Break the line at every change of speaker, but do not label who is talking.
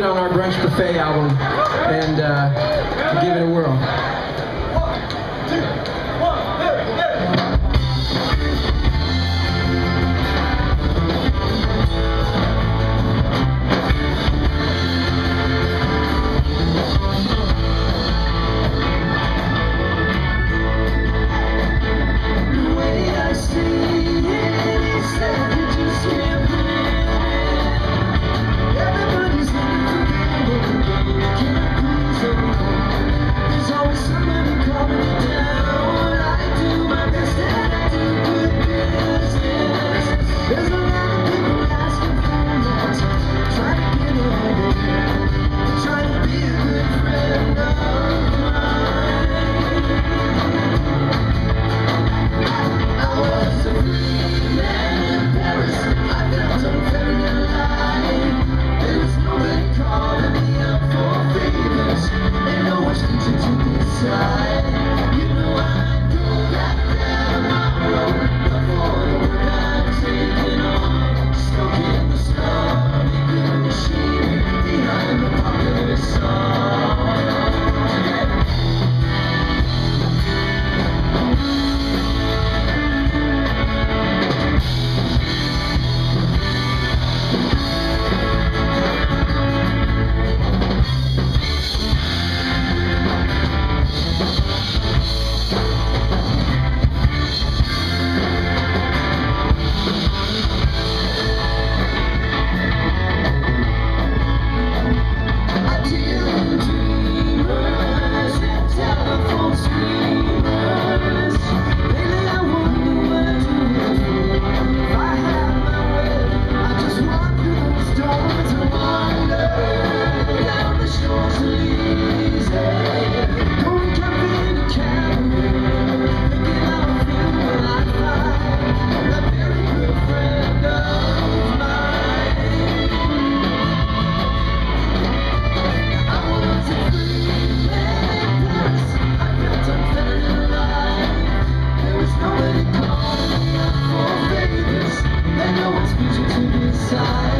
on our Brunch Buffet album and uh, give it a whirl.
inside.